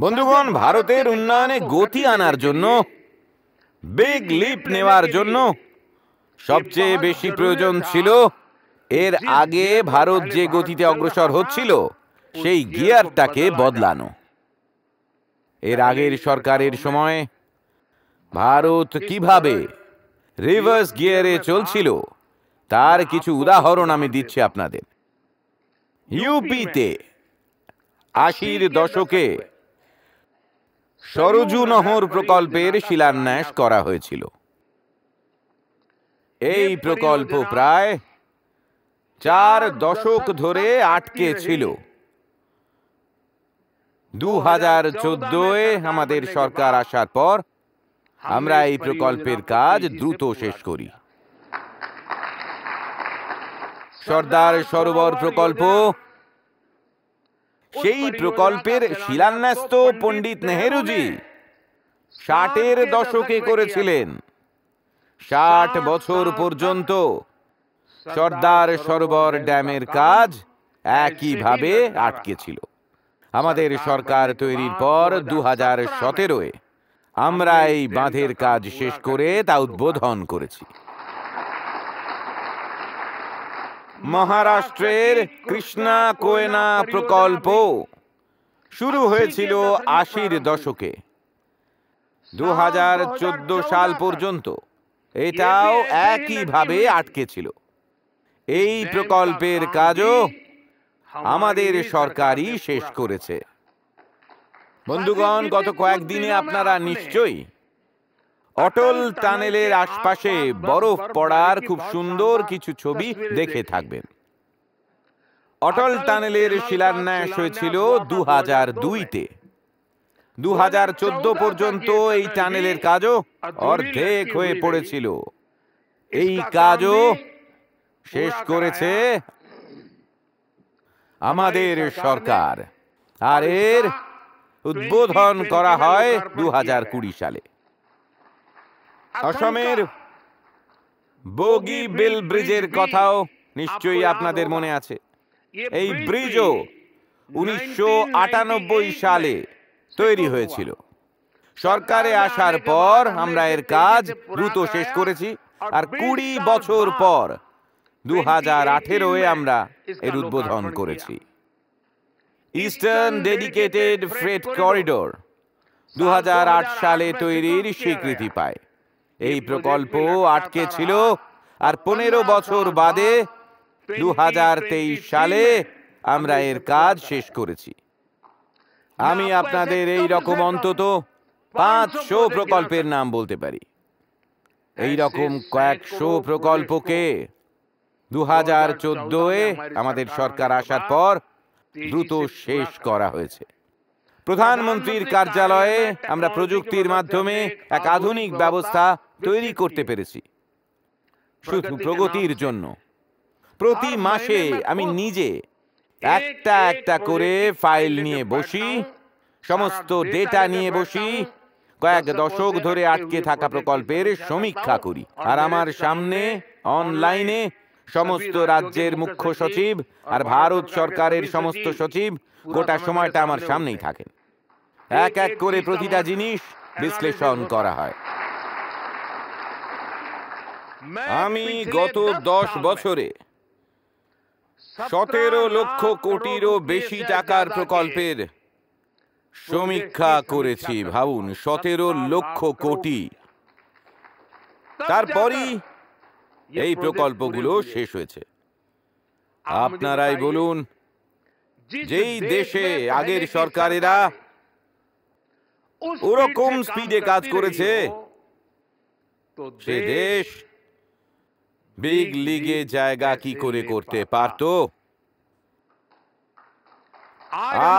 বন্ধুগণ, ভারতের উন্নয়নে গতি আনার জন্য বিগ লিপ নেওয়ার জন্য সবচেয়ে বেশি প্রয়োজন ছিল, এর আগে ভারত যে গতিতে অগ্রসর হচ্ছিল, সেই গিয়ারটাকে বদলানো। এর আগের সরকারের সময়, ভারত কীভাবে রিভার্স গিয়ারে চলছিল, তার কিছু উদাহরণ আমি দিচ্ছি আপনাদের। ইউপিতে আশির দশকে সরজু নহর প্রকল্পের শিলান্যাস করা হয়েছিল। এই প্রকল্প প্রায় চার দশক ধরে আটকে ছিল। দু হাজার চোদ্দোয় আমাদের সরকার আসার পর আমরা এই প্রকল্পের কাজ দ্রুত শেষ করি। সর্দার সরোবর প্রকল্প সেই প্রকল্পের শিলান্যাস তো পণ্ডিত নেহেরুজি। ষাটের দশকে করেছিলেন। ষাট বছর পর্যন্ত সর্দার সরোবর ড্যামের কাজ একইভাবে আটকে ছিল। আমাদের সরকার তৈরির পর দু হাজার সতেরোয় আমরা এই বাঁধের কাজ শেষ করে তা উদ্বোধন করেছি। মহারাষ্ট্রের কৃষ্ণা কোয়না প্রকল্প শুরু হয়েছিল আশির দশকে দু হাজার চোদ্দ সাল পর্যন্ত। এটাও একইভাবে আটকে ছিল। এই প্রকল্পের কাজও আমাদের সরকারই শেষ করেছে। বন্ধুগণ, গত কয়েকদিনে আপনারা নিশ্চয়ই অটল টানেলের আশপাশে বরফ পড়ার খুব সুন্দর কিছু ছবি দেখে থাকবেন। অটল টানেলের শিলান্যাস হয়েছিল দু হাজার দুইতে। দু হাজার চোদ্দ পর্যন্ত এই টানেলের কাজও অর্ধেক হয়ে পড়েছিল। এই কাজও শেষ করেছে আমাদের সরকার। আর এর উদ্বোধন করা হয় দু হাজার কুড়ি সালে। অসমের বগি বিল ব্রিজের কথাও নিশ্চয়ই আপনাদের মনে আছে। এই ব্রিজও উনিশশো আটানব্বই সালে তৈরি হয়েছিল। সরকারে আসার পর আমরা এর কাজ দ্রুত শেষ করেছি আর কুড়ি বছর পর দু হাজার আঠেরোয় আমরা এর উদ্বোধন করেছি। Eastern dedicated freight corridor. দু হাজার আট সালে তৈরির স্বীকৃতি পায়। এই প্রকল্প আটকে ছিল আর পনেরো বছর বাদে দু হাজার তেইশ সালে আমরা এর কাজ শেষ করেছি। আমি আপনাদের এই রকম অন্তত পাঁচশো প্রকল্পের নাম বলতে পারি। এই রকম কয়েকশো প্রকল্পকে দু হাজার চোদ্দোয় আমাদের সরকার আসার পর দ্রুত শেষ করা হয়েছে। প্রধানমন্ত্রীর কার্যালয়ে আমরা প্রযুক্তির মাধ্যমে এক আধুনিক ব্যবস্থা তৈরি করতে পেরেছি। শুধু প্রগতির জন্য। প্রতি মাসে আমি নিজে একটা একটা করে ফাইল নিয়ে বসি। সমস্ত ডেটা নিয়ে বসি। কয়েক দশক ধরে আটকে থাকা প্রকল্পের সমীক্ষা করি আর আমার সামনে অনলাইনে সমস্ত রাজ্যের মুখ্য সচিব আর ভারত সরকারের সমস্ত সচিব গোটা সময়টা আমার সামনেই থাকেন এক এক করে প্রতিটা জিনিস বিশ্লেষণ করা হয়। আমি গত দশ বছরে সতেরো লক্ষ কোটিরও বেশি টাকার প্রকল্পের সমীক্ষা করেছি ভাবুন সতেরো লক্ষ কোটি। তারপরই এই প্রকল্পগুলো শেষ হয়েছে। আপনারাই বলুন যেই দেশে আগের সরকারেরা ওরকম স্পিডে কাজ করেছে সে দেশ বিগ লিগে জায়গা কি করে করতে পারত।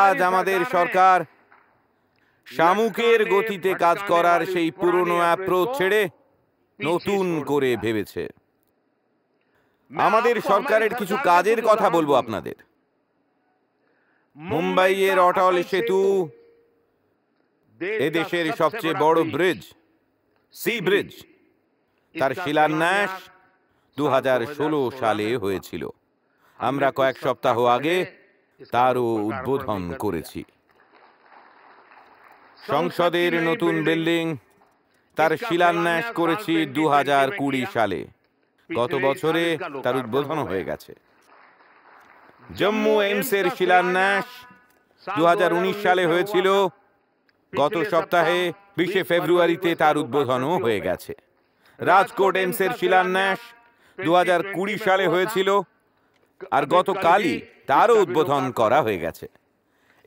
আজ আমাদের সরকার শামুকের গতিতে কাজ করার সেই পুরনো অ্যাপ্রোচ ছেড়ে নতুন করে ভেবেছে। আমাদের সরকারের কিছু কাজের কথা বলব আপনাদের। মুম্বাইয়ের অটল সেতু এদেশের সবচেয়ে বড় ব্রিজ সি ব্রিজ তার শিলান্যাস দু হাজার ষোলো সালে হয়েছিল। আমরা কয়েক সপ্তাহ আগে তারও উদ্বোধন করেছি। সংসদের নতুন বিল্ডিং তার শিলান্যাস করেছি দু হাজার কুড়ি সালে। গত বছরে তার উদ্বোধন হয়ে গেছে। জম্মু এইমসের শিলান্যাস দু হাজার উনিশ সালে হয়েছিল। গত সপ্তাহে বিশে ফেব্রুয়ারিতে তার উদ্বোধনও হয়ে গেছে। রাজকোট এইমসের শিলান্যাস দু হাজার কুড়ি সালে হয়েছিল আর গতকালই তারও উদ্বোধন করা হয়ে গেছে।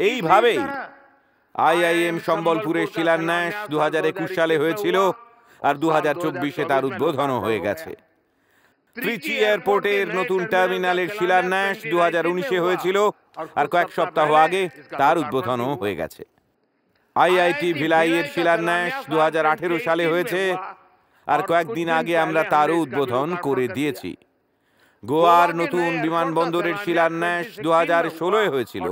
এইভাবেই আইআইএম সম্বলপুরের শিলান্যাস দু হাজার একুশ সালে হয়েছিল আর দু হাজার চব্বিশে তার উদ্বোধনও হয়ে গেছে। ত্রিচি এয়ারপোর্টের নতুন টার্মিনালের শিলান্যাস দু হাজার উনিশে হয়েছিল আর কয়েক সপ্তাহ আগে তার উদ্বোধনও হয়ে গেছে। আইআইটি ভিলাইয়ের শিলান্যাস দু হাজার আঠেরো সালে হয়েছে। আর কয়েকদিন আগে আমরা তারও উদ্বোধন করে দিয়েছি। গোয়ার নতুন বিমানবন্দরের শিলান্যাস দু হাজার ষোলোয় হয়েছিল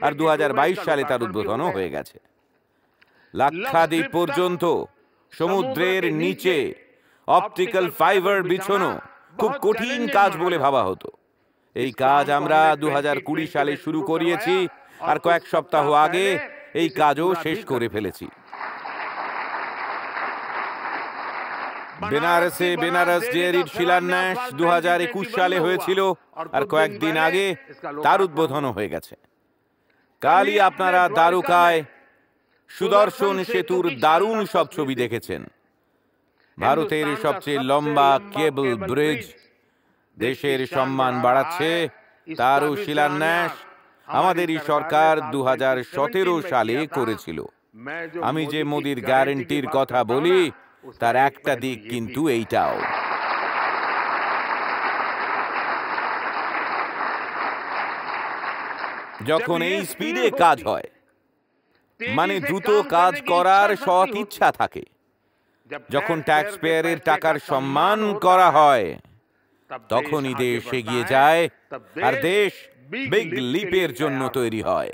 আর দু হাজার বাইশ সালে তার উদ্বোধনও হয়ে গেছে। লাক্ষাদ্বীপ পর্যন্ত সমুদ্রের নিচে অপটিক্যাল ফাইবার বিছানো খুব কঠিন কাজ বলে ভাবা হতো। এই কাজ আমরা দু কুড়ি সালে শুরু করিয়েছি আর কয়েক সপ্তাহ আগে এই কাজও শেষ করে ফেলেছি। বেনারসে বেনারস ডেয়ারির শিলান্যাস দু হাজার একুশ সালে হয়েছিল আর কয়েকদিন আগে তার উদ্বোধনও হয়ে গেছে। কালই আপনারা দ্বারকায় সুদর্শন সেতুর দারুণ সব ছবি দেখেছেন। ভারতের সবচেয়ে লম্বা কেবল ব্রিজ দেশের সম্মান বাড়াচ্ছে, তারও শিলান্যাস আমাদেরই সরকার দু হাজার সতেরো সালে করেছিল। আমি যে মোদির গ্যারেন্টির কথা বলি তার একটা দিক কিন্তু এইটাও। যখন এই স্পিডে কাজ হয় মানে দ্রুত কাজ করার সৎ ইচ্ছা থাকে। যখন ট্যাক্স পেয়ারের টাকার সম্মান করা হয় তখনই দেশ এগিয়ে যায় আর দেশ বিগ লিপের জন্য তৈরি হয়।